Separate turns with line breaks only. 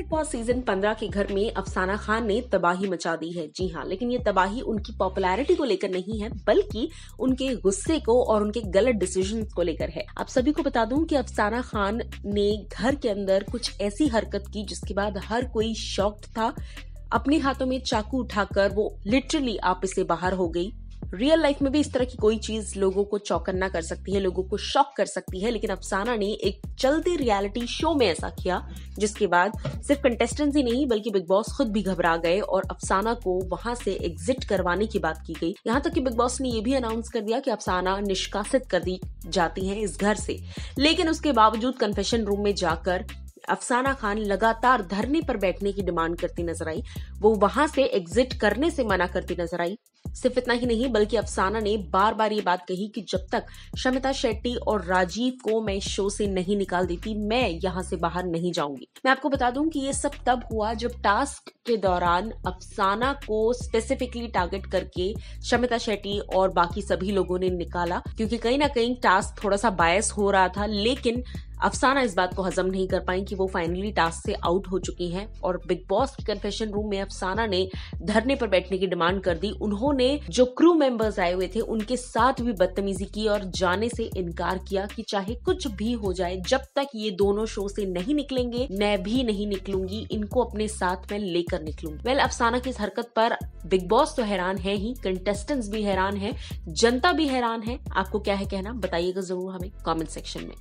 Big boss season 15 के घर में अफसाना खान ने तबाही मचा दी है। जी हाँ लेकिन ये तबाही उनकी पॉपुलैरिटी को लेकर नहीं है, बल्कि उनके गुस्से को और उनके गलत डिसीज़न को लेकर है। आप सभी को बता दूँ कि अफसाना खान ने घर के अंदर कुछ ऐसी हरकत की जिसके बाद हर कोई शॉक्ड था। अपने हाथों में चाकू उठाकर वो लिटरली आप इसे बाहर हो गई। रियल लाइफ में भी इस तरह की कोई चीज़ लोगों को चौकन्ना कर सकती है, लोगों को शॉक कर सकती है, लेकिन अफसाना ने एक चलते रियलिटी शो में ऐसा किया, जिसके बाद सिर्फ़ कंटेस्टेंट्स ही नहीं, बल्कि बिग बॉस खुद भी घबरा गए और अफसाना को वहाँ से एग्जिट करवाने की बात की गई। यहाँ तक कि बिग बॉस ने यह भी अनाउंस कर दिया कि अफसाना निष्कासित कर दी जाती है इस घर से। लेकिन उसके बावजूद कन्फेशन रूम में जाकर अफसाना खान लगातार धरने पर बैठने की डिमांड करती नज़र आई। वो वहाँ से एग्जिट करने से मना करती नज़र आई। सिर्फ़ इतना ही नहीं, बल्कि अफसाना ने बार बार ये बात कही कि जब तक शमिता शेट्टी और राजीव को मैं शो से नहीं निकाल देती, मैं यहाँ से बाहर नहीं जाऊँगी। मैं आपको बता दूँ कि ये सब तब हुआ जब टास्क के दौरान अफसाना को स्पेसिफिकली टारगेट करके शमिता शेट्टी और बाकी सभी लोगों ने निकाला, क्योंकि कहीं ना कहीं टास्क थोड़ा सा बायस हो रहा था, लेकिन अफसाना इस बात को हजम नहीं कर पाई कि वो फाइनली टास्क से आउट हो चुकी हैं और बिग बॉस के कन्फेशन रूम में अफसाना ने धरने पर बैठने की डिमांड कर दी। उन्होंने जो क्रू मेंबर्स आए हुए थे, उनके साथ भी बदतमीजी की और जाने से इनकार किया कि चाहे कुछ भी हो जाए, जब तक ये दोनों शो से नहीं निकलेंगे, मैं भी नहीं निकलूँगी। इनको अपने साथ में लेकर निकलूँगी। वेल अफसाना की इस हरकत पर बिग बॉस तो हैरान है ही कंटेस्टेंट्स भी हैरान है, जनता भी हैरान है। आपको क्या है कहना? बताइएगा ज़रूर हमें कॉमेंट सेक्शन में।